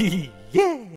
yeah.